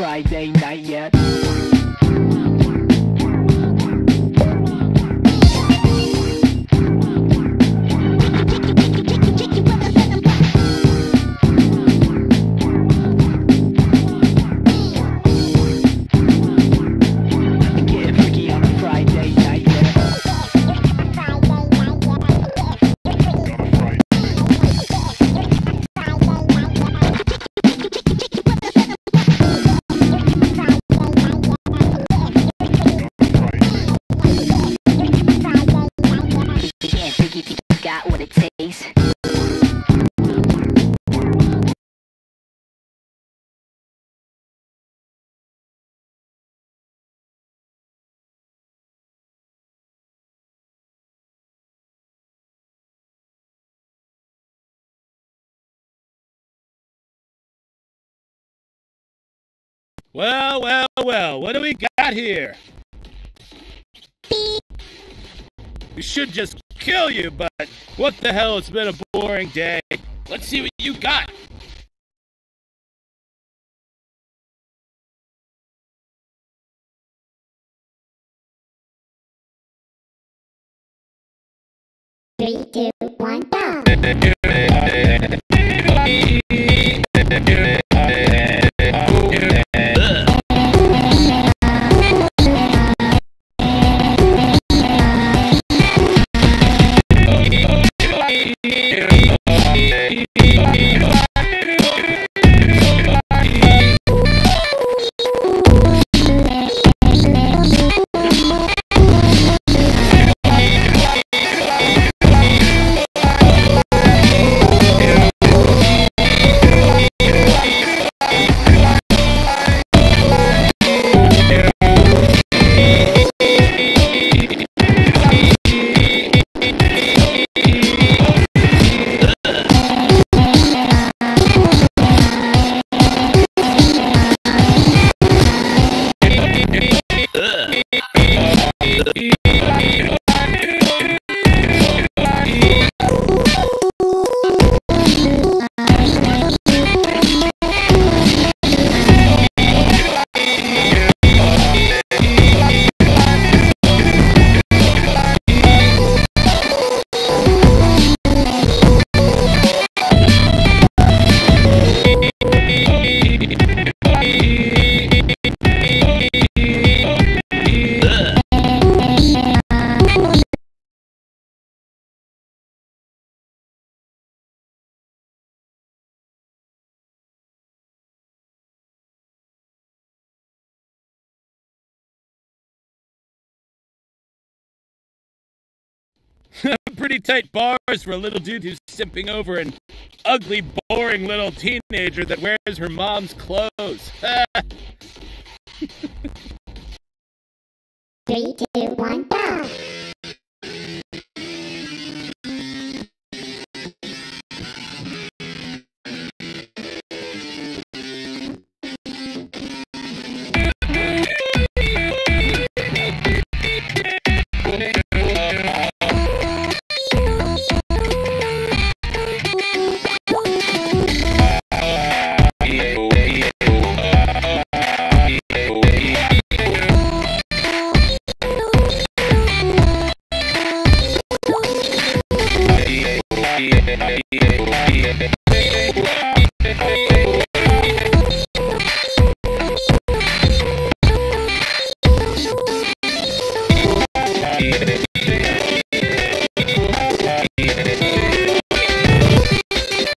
Friday night yet? What. Well, well, well, what do we got here? We should just kill you, but what the hell, it's been a boring day. Let's see what you got. Three, two, one, go! Thank you. Pretty tight bars for a little dude who's simping over an ugly, boring little teenager that wears her mom's clothes. Three, two, aí.